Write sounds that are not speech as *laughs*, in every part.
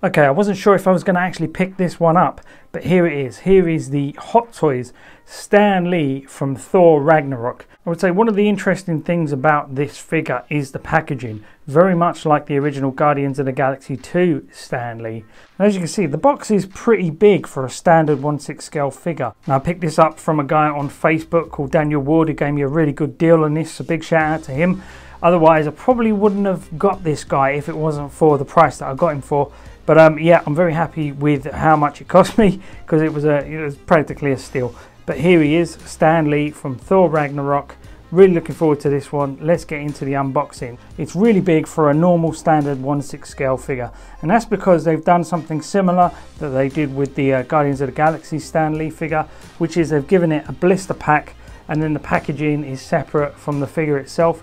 Okay, I wasn't sure if I was going to actually pick this one up, but here it is. Here is the Hot Toys Stan Lee from Thor Ragnarok. I would say one of the interesting things about this figure is the packaging. Very much like the original Guardians of the Galaxy 2 Stan Lee. as you can see, the box is pretty big for a standard 1-6 scale figure. Now I picked this up from a guy on Facebook called Daniel Ward who gave me a really good deal on this. A big shout out to him. Otherwise, I probably wouldn't have got this guy if it wasn't for the price that I got him for. But um, yeah, I'm very happy with how much it cost me *laughs* because it was a it was practically a steal. But here he is, Stan Lee from Thor Ragnarok. Really looking forward to this one. Let's get into the unboxing. It's really big for a normal standard 1-6 scale figure. And that's because they've done something similar that they did with the uh, Guardians of the Galaxy Stan Lee figure, which is they've given it a blister pack and then the packaging is separate from the figure itself.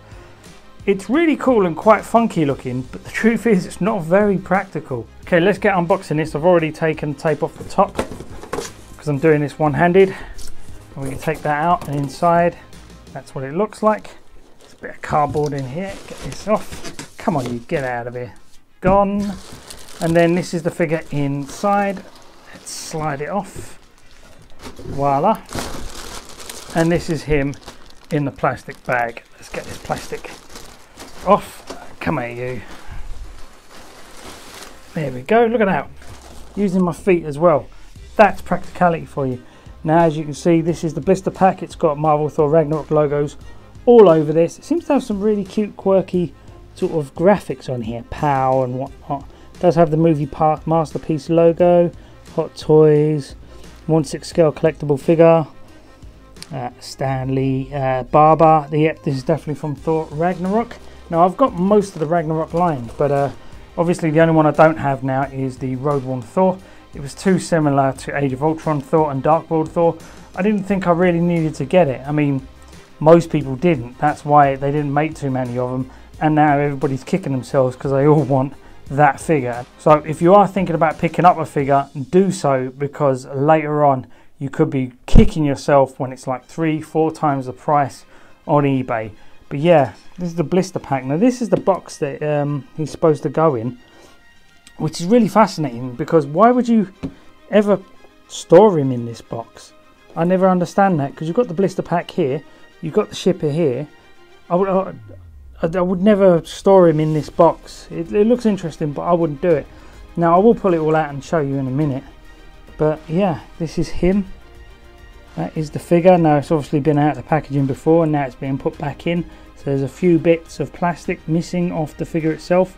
It's really cool and quite funky looking, but the *laughs* truth is it's not very practical. Okay, let's get unboxing this. I've already taken tape off the top because I'm doing this one-handed. We can take that out and inside, that's what it looks like. There's a bit of cardboard in here. Get this off. Come on, you get out of here. Gone. And then this is the figure inside. Let's slide it off. Voila. And this is him in the plastic bag. Let's get this plastic off. Come at you. There we go. Look at that. Using my feet as well. That's practicality for you. Now, as you can see, this is the blister pack. It's got Marvel Thor Ragnarok logos all over this. It seems to have some really cute, quirky sort of graphics on here. POW and whatnot. Does have the movie park masterpiece logo. Hot Toys. 1-6 scale collectible figure. Uh, Stan Lee uh, Barber. Yep, this is definitely from Thor Ragnarok. Now I've got most of the Ragnarok line, but uh, obviously the only one I don't have now is the Road Worn Thor. It was too similar to Age of Ultron Thor and Dark World Thor. I didn't think I really needed to get it. I mean, most people didn't. That's why they didn't make too many of them. And now everybody's kicking themselves because they all want that figure. So if you are thinking about picking up a figure, do so because later on you could be kicking yourself when it's like three, four times the price on eBay. But yeah, this is the blister pack. Now this is the box that um, he's supposed to go in, which is really fascinating because why would you ever store him in this box? I never understand that because you've got the blister pack here, you've got the shipper here. I would, I, I would never store him in this box. It, it looks interesting, but I wouldn't do it. Now I will pull it all out and show you in a minute. But yeah, this is him. That is the figure. Now it's obviously been out of the packaging before and now it's being put back in. So there's a few bits of plastic missing off the figure itself.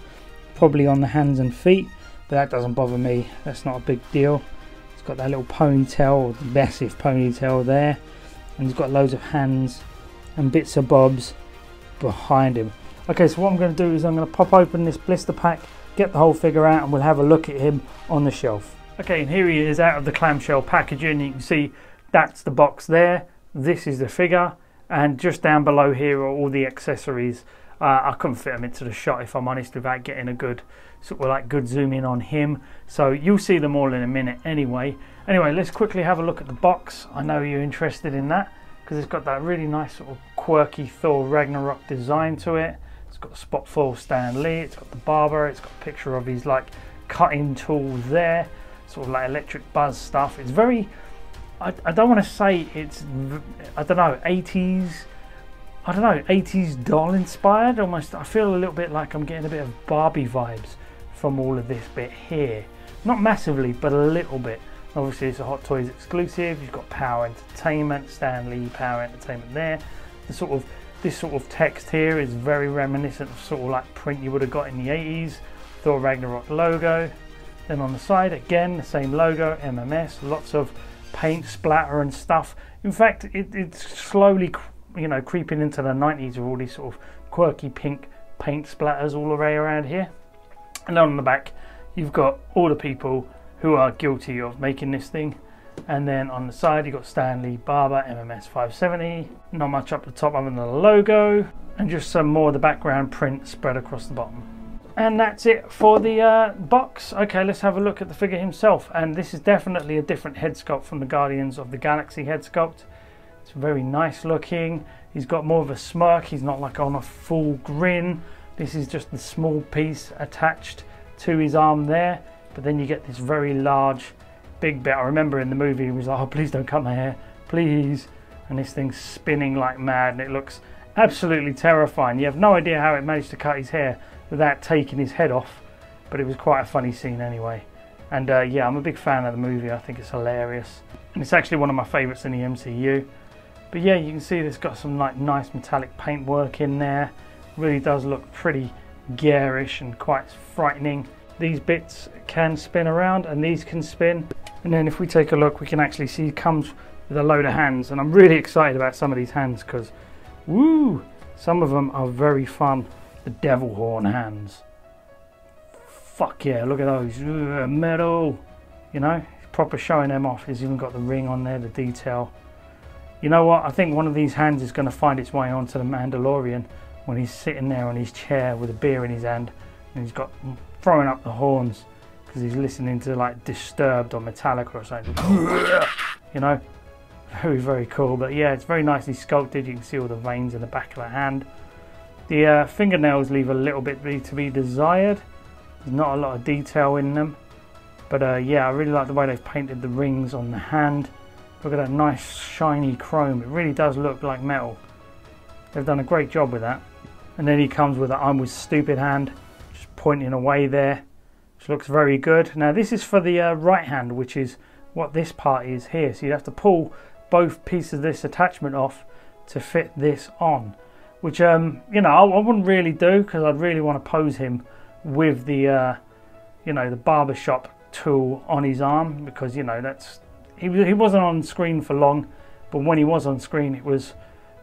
Probably on the hands and feet. But that doesn't bother me. That's not a big deal. It's got that little ponytail, massive ponytail there. And he's got loads of hands and bits of bobs behind him. Okay, so what I'm going to do is I'm going to pop open this blister pack, get the whole figure out and we'll have a look at him on the shelf. Okay, and here he is out of the clamshell packaging. You can see that's the box there. This is the figure. And just down below here are all the accessories. Uh, I couldn't fit them into the shot if I'm honest without getting a good sort of like good zoom in on him. So you'll see them all in a minute anyway. Anyway, let's quickly have a look at the box. I know you're interested in that because it's got that really nice sort of quirky Thor Ragnarok design to it. It's got a spot full Stan Lee. It's got the barber. It's got a picture of his like cutting tool there, sort of like electric buzz stuff. It's very I, I don't want to say it's I don't know 80s I don't know 80s doll inspired almost. I feel a little bit like I'm getting a bit of Barbie vibes from all of this bit here. Not massively but a little bit. Obviously it's a Hot Toys exclusive. You've got POW! Entertainment Stan Lee POW! Entertainment there. The sort of this sort of text here is very reminiscent of sort of like print you would have got in the 80s Thor Ragnarok logo. Then on the side again the same logo MMS lots of paint splatter and stuff. In fact, it, it's slowly, you know, creeping into the 90s with all these sort of quirky pink paint splatters all the way around here. And on the back, you've got all the people who are guilty of making this thing. And then on the side, you've got Stan Lee Barber MMS 570. Not much up the top other than the logo. And just some more of the background print spread across the bottom. And that's it for the uh, box. Okay, let's have a look at the figure himself. And this is definitely a different head sculpt from the Guardians of the Galaxy head sculpt. It's very nice looking. He's got more of a smirk. He's not like on a full grin. This is just the small piece attached to his arm there. but then you get this very large, big bit. I remember in the movie he was like, oh, please don't cut my hair, please. And this thing's spinning like mad and it looks absolutely terrifying. You have no idea how it managed to cut his hair without taking his head off, but it was quite a funny scene anyway. And uh, yeah, I'm a big fan of the movie. I think it's hilarious, and it's actually one of my favourites in the MCU. But yeah, you can see there's got some like nice metallic paintwork in there. Really does look pretty garish and quite frightening. These bits can spin around, and these can spin. And then if we take a look, we can actually see it comes with a load of hands, and I'm really excited about some of these hands because, woo, some of them are very fun. The devil horn hands. Fuck yeah, look at those. Ugh, metal. You know, proper showing them off. He's even got the ring on there, the detail. You know what? I think one of these hands is going to find its way onto the Mandalorian when he's sitting there on his chair with a beer in his hand and he's got mm, throwing up the horns because he's listening to like Disturbed or Metallica or something. *laughs* you know, very very cool. But yeah, it's very nicely sculpted. You can see all the veins in the back of the hand. The uh, fingernails leave a little bit to be desired. There's not a lot of detail in them. But uh, yeah, I really like the way they've painted the rings on the hand. Look at that nice shiny chrome. It really does look like metal. They've done a great job with that. And then he comes with an I'm with stupid hand, just pointing away there, which looks very good. Now this is for the uh, right hand, which is what this part is here. So you'd have to pull both pieces of this attachment off to fit this on which um, you know I, I wouldn't really do because I'd really want to pose him with the uh, you know the barbershop tool on his arm because you know that's he, he wasn't on screen for long but when he was on screen it was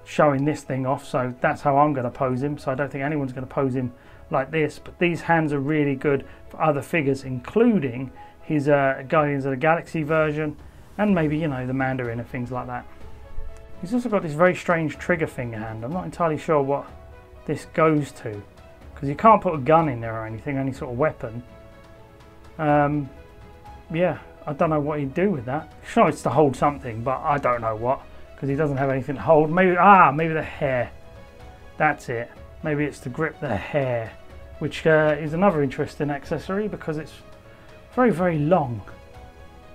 showing this thing off so that's how I'm going to pose him. So I don't think anyone's going to pose him like this but these hands are really good for other figures including his uh, Guardians of the Galaxy version and maybe you know the Mandarin and things like that He's also got this very strange trigger finger hand. I'm not entirely sure what this goes to because you can't put a gun in there or anything, any sort of weapon. Um, yeah, I don't know what he'd do with that. Sure, it's to hold something, but I don't know what because he doesn't have anything to hold. Maybe ah, maybe the hair. That's it. Maybe it's to grip the hair, which uh, is another interesting accessory because it's very very long.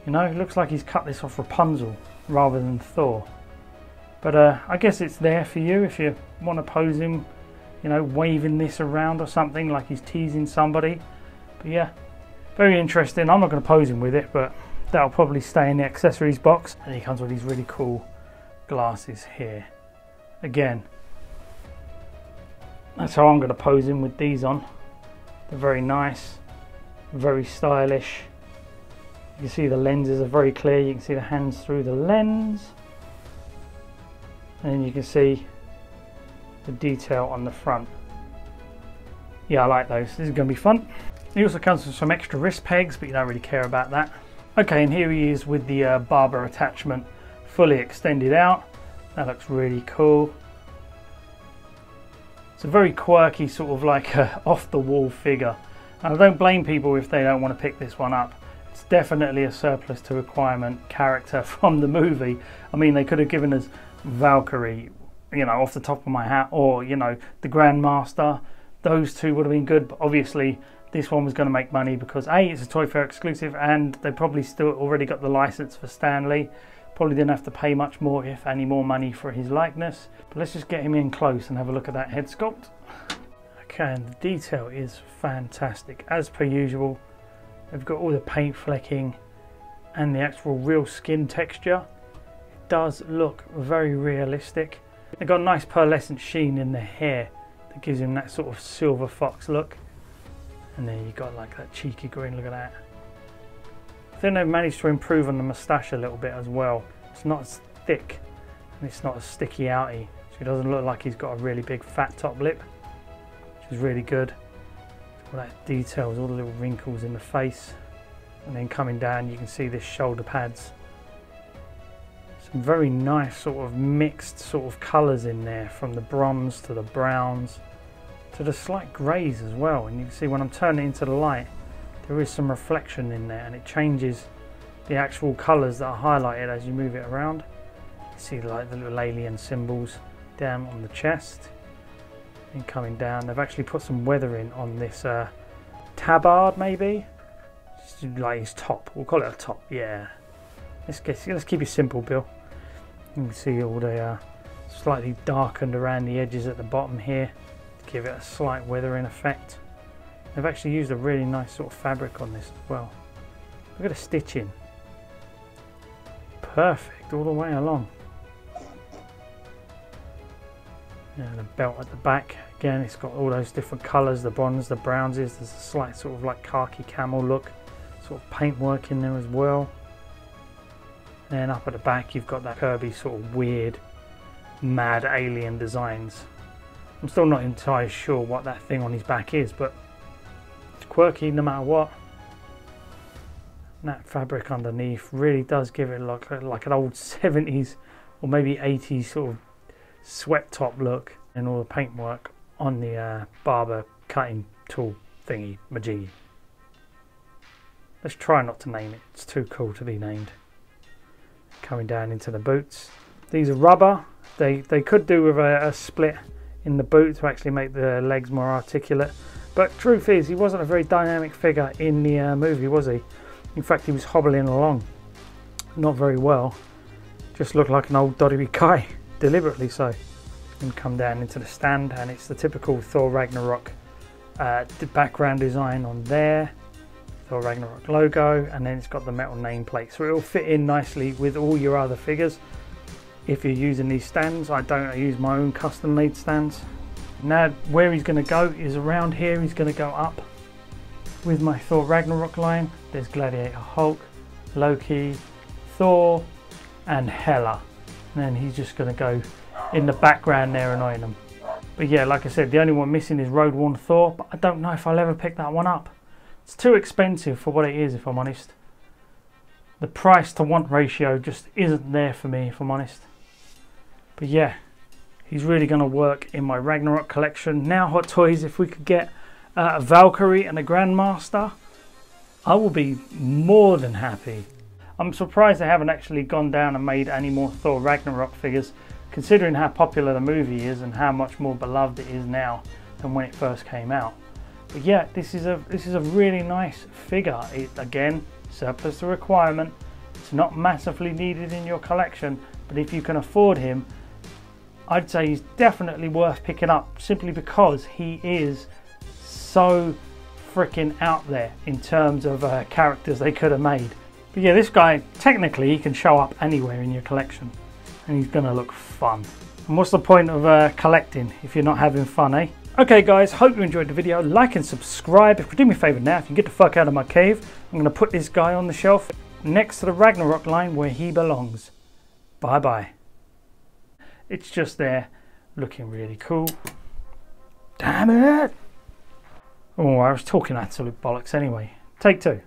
You know, it looks like he's cut this off Rapunzel rather than Thor. But uh, I guess it's there for you if you want to pose him, you know, waving this around or something like he's teasing somebody. But yeah, very interesting. I'm not going to pose him with it, but that'll probably stay in the accessories box. And he comes with these really cool glasses here. Again, that's how I'm going to pose him with these on. They're very nice, very stylish. You can see the lenses are very clear. You can see the hands through the lens and you can see the detail on the front. Yeah I like those. This is going to be fun. He also comes with some extra wrist pegs but you don't really care about that. Okay and here he is with the uh, barber attachment fully extended out. That looks really cool. It's a very quirky sort of like *laughs* off the wall figure. And I don't blame people if they don't want to pick this one up. It's definitely a surplus to requirement character *laughs* from the movie. I mean they could have given us Valkyrie, you know, off the top of my hat, or you know, the Grandmaster. Those two would have been good, but obviously this one was going to make money because a it's a Toy Fair exclusive, and they probably still already got the license for Stan Lee. Probably didn't have to pay much more, if any more money, for his likeness. But let's just get him in close and have a look at that head sculpt. Okay, and the detail is fantastic, as per usual. They've got all the paint flecking and the actual real skin texture does look very realistic. They've got a nice pearlescent sheen in the hair that gives him that sort of silver fox look. And then you've got like that cheeky grin, look at that. I think they've managed to improve on the moustache a little bit as well. It's not as thick and it's not as sticky outy. So he doesn't look like he's got a really big fat top lip, which is really good. All that details, all the little wrinkles in the face. And then coming down you can see this shoulder pads some very nice sort of mixed sort of colours in there from the bronze to the browns to the slight greys as well and you can see when I'm turning into the light there is some reflection in there and it changes the actual colours that are highlighted as you move it around you see like the little alien symbols down on the chest and coming down they've actually put some weathering on this uh, tabard maybe like his top. We'll call it a top. Yeah. Let's get let's keep it simple, Bill. You can see all the uh, slightly darkened around the edges at the bottom here to give it a slight weathering effect. They've actually used a really nice sort of fabric on this as well. Look at the stitching. Perfect all the way along. Yeah, the belt at the back again it's got all those different colours the bronze the browns there's a slight sort of like khaki camel look sort of paintwork in there as well then up at the back you've got that Kirby sort of weird mad alien designs I'm still not entirely sure what that thing on his back is but it's quirky no matter what that fabric underneath really does give it like, like an old *laughs* 70s or maybe 80s sort of sweat top look and all the paintwork on the uh, barber cutting tool thingy majiggy. Let's try not to name it, it's too cool to be named. Coming down into the boots. These are rubber, they, they could do with a, a split in the boot to actually make the legs more articulate. But truth is, he wasn't a very dynamic figure in the uh, movie, was he? In fact, he was hobbling along, not very well. Just looked like an old doddy guy *laughs* deliberately so. And come down into the stand, and it's the typical Thor Ragnarok uh, background design on there. Thor Ragnarok logo, and then it's got the metal nameplate. So it'll fit in nicely with all your other figures. If you're using these stands, I don't I use my own custom made stands. Now where he's going to go is around here, he's going to go up with my Thor Ragnarok line. There's Gladiator Hulk, Loki, Thor, and Hela and then he's just going to go in the background there annoying them. But yeah, like I said, the only one missing is Road Worn Thor, but I don't know if I'll ever pick that one up. It's too expensive for what it is, if I'm honest. The price to want ratio just isn't there for me, if I'm honest. But yeah, he's really going to work in my Ragnarok collection. Now, Hot Toys, if we could get uh, a Valkyrie and a Grandmaster, I will be more than happy. I'm surprised they haven't actually gone down and made any more Thor Ragnarok figures, considering how popular the movie is and how much more beloved it is now than when it first came out. But yeah, this is a this is a really nice figure. It again, surplus to requirement. It's not massively needed in your collection, but if you can afford him, I'd say he's definitely worth picking up simply because he is so freaking out there in terms of uh, characters they could have made. But yeah, this guy, technically, he can show up anywhere in your collection. And he's going to look fun. And what's the point of uh, collecting if you're not having fun, eh? Okay guys, hope you enjoyed the video. Like and subscribe. If you do me a favour now, if you get the fuck out of my cave, I'm going to put this guy on the shelf next to the Ragnarok line where he belongs. Bye bye. It's just there, looking really cool. Damn it! Oh, I was talking absolute bollocks anyway. Take two.